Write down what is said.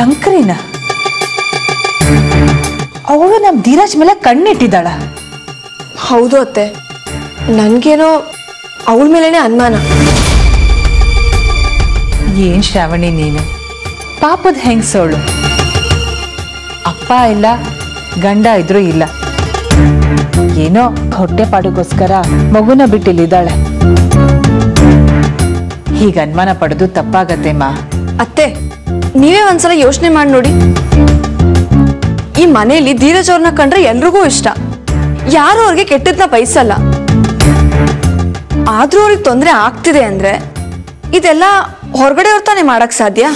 ಶಂಕರಿನ. ಅವಳು ನಮ್ ಧೀರಜ್ ಮೇಲೆ ಕಣ್ಣಿಟ್ಟಿದ್ದಾಳ. ಹೌದು ಅತ್ತೆ. ನನ್ಗೇನೋ ಅವಳ ಮೇಲೇನೆ ಅನುಮಾನ. ಏನ್ ಶ್ರಾವಣಿ ನೀನು? ಪಾಪದ ಹೆಂಗ್ಸೋಳು? ಅಪ್ಪ ಇಲ್ಲ ಗಂಡ ಇದ್ರೂ ಇಲ್ಲ. ಏನೋ ಹೊಟ್ಟೆ ಪಾಡಿಗೋಸ್ಕರ ಮಗುನ ಬಿಟ್ಟಿಲ್ಲಿದ್ದಾಳೆ. ಹೀಗ ಅನುಮಾನ ಪಡೆದು ತಪ್ಪಾಗತ್ತೆ ಮಾ. ಅತ್ತೆ ನೀವೇ ಒಂದ್ಸಲ ಯೋಚನೆ ಮಾಡಿ ನೋಡಿ. ಈ ಮನೆಯಲ್ಲಿ ಧೀರಜ್ ಅವ್ರನ್ನ ಕಂಡ್ರೆ ಎಲ್ರಿಗೂ ಇಷ್ಟ. ಯಾರು ಅವ್ರಿಗೆ ಕೆಟ್ಟದ್ನ ಬಯಸಲ್ಲ. ಆದ್ರೂ ಅವ್ರಿಗೆ ತೊಂದರೆ ಆಗ್ತಿದೆ ಅಂದ್ರೆ, ಇದೆಲ್ಲ ಹೊರಗಡೆ ಅವ್ರ ತಾನೇ ಮಾಡಕ್ ಸಾಧ್ಯ?